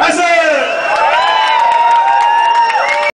I say